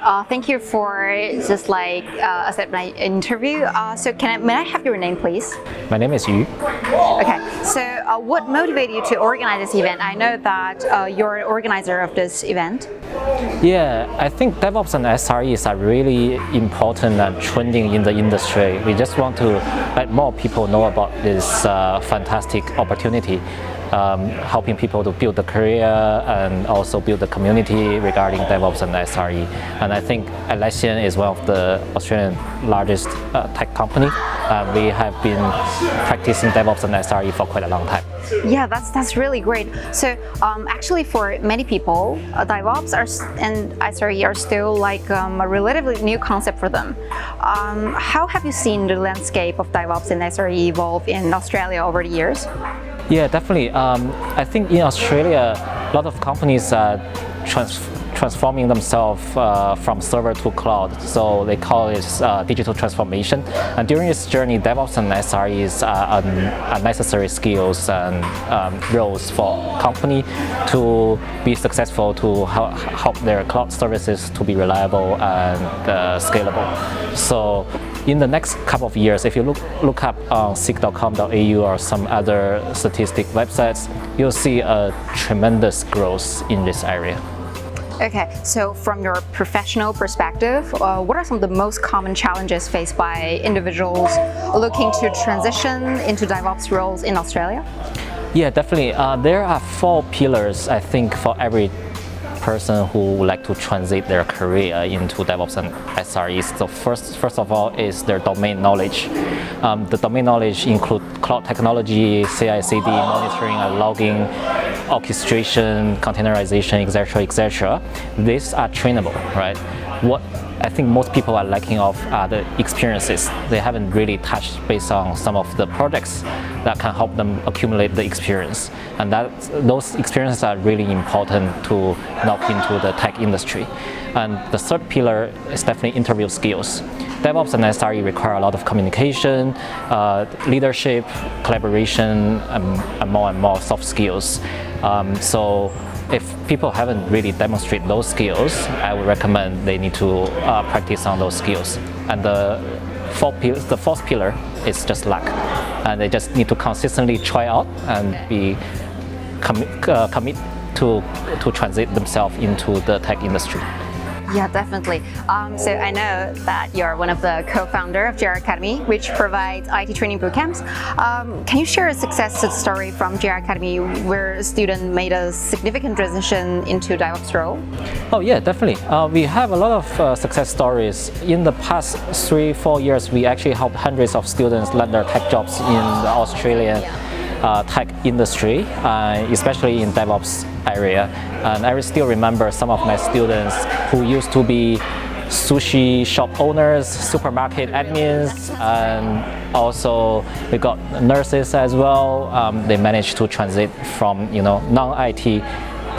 Uh, thank you for just like uh, accept my interview. Uh, so can I, may I have your name, please? My name is Yu. Okay. So uh, what motivated you to organize this event? I know that uh, you're an organizer of this event. Yeah, I think DevOps and SREs are really important and trending in the industry. We just want to let more people know about this uh, fantastic opportunity um, helping people to build a career and also build the community regarding DevOps and SRE. And I think Atlassian is one of the Australian largest uh, tech company. Uh, we have been practicing DevOps and SRE for quite a long time. Yeah, that's that's really great. So um, actually, for many people, uh, DevOps are and SRE are still like um, a relatively new concept for them. Um, how have you seen the landscape of DevOps and SRE evolve in Australia over the years? Yeah, definitely. Um, I think in Australia, a lot of companies are trans transforming themselves uh, from server to cloud. So they call it uh, digital transformation. And during this journey, DevOps and SREs are, are necessary skills and um, roles for company to be successful to help their cloud services to be reliable and uh, scalable. So in the next couple of years, if you look, look up on seek.com.au or some other statistic websites, you'll see a tremendous growth in this area. Okay, so from your professional perspective, uh, what are some of the most common challenges faced by individuals looking to transition into DevOps roles in Australia? Yeah, definitely. Uh, there are four pillars, I think, for every person who would like to transit their career into DevOps and SREs. So first, first of all is their domain knowledge. Um, the domain knowledge include cloud technology, CI/CD, monitoring and logging, orchestration, containerization, etc., etc. These are trainable, right? What I think most people are lacking of are the experiences. They haven't really touched based on some of the projects that can help them accumulate the experience. And that those experiences are really important to knock into the tech industry. And the third pillar is definitely interview skills. DevOps and SRE require a lot of communication, uh, leadership, collaboration, and, and, more and more soft skills. Um, so if people haven't really demonstrated those skills, I would recommend they need to uh, practice on those skills. And the fourth, the fourth pillar is just luck. And they just need to consistently try out and be commi uh, commit to, to transit themselves into the tech industry. Yeah, definitely. Um, so I know that you're one of the co-founder of JR Academy, which provides IT training bootcamps. Um, can you share a success story from JR Academy where a student made a significant transition into DevOps role? Oh yeah, definitely. Uh, we have a lot of uh, success stories. In the past three, four years, we actually helped hundreds of students land their tech jobs in Australia. Yeah uh, tech industry, uh, especially in DevOps area. And I still remember some of my students who used to be sushi shop owners, supermarket admins, and also we got nurses as well. Um, they managed to transit from you know non-IT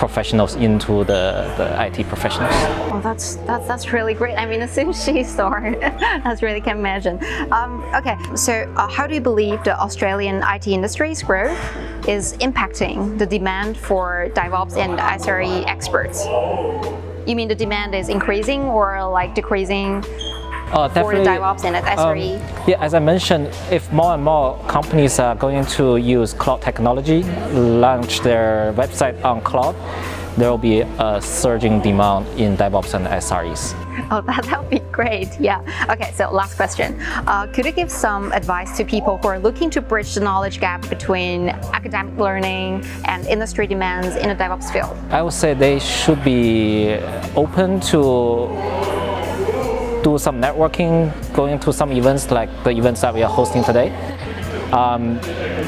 professionals into the, the IT professionals. Oh, that's that's that's really great. I mean, a sushi store. that's really can imagine. Um, okay, so uh, how do you believe the Australian IT industry's growth is impacting the demand for DevOps and SRE experts? You mean the demand is increasing or like decreasing? Uh, for DevOps and SRE? Um, yeah, as I mentioned, if more and more companies are going to use cloud technology, launch their website on cloud, there will be a surging demand in DevOps and SREs. Oh, that would be great. Yeah. Okay, so last question. Uh, could you give some advice to people who are looking to bridge the knowledge gap between academic learning and industry demands in the DevOps field? I would say they should be open to do some networking, going to some events like the events that we are hosting today, um,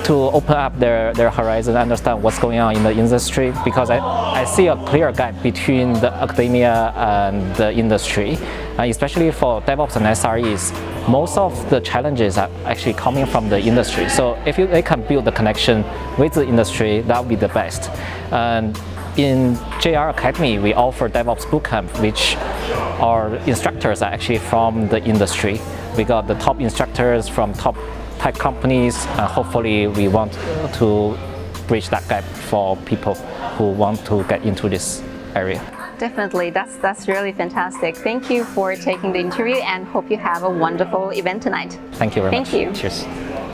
to open up their, their horizon, understand what's going on in the industry because I, I see a clear gap between the academia and the industry, uh, especially for DevOps and SREs. Most of the challenges are actually coming from the industry. So if you, they can build the connection with the industry, that would be the best. And in JR Academy, we offer DevOps Bootcamp, which our instructors are actually from the industry. We got the top instructors from top tech companies, and hopefully we want to bridge that gap for people who want to get into this area. definitely. That's that's really fantastic. Thank you for taking the interview and hope you have a wonderful event tonight. Thank you very Thank much. you. Cheers.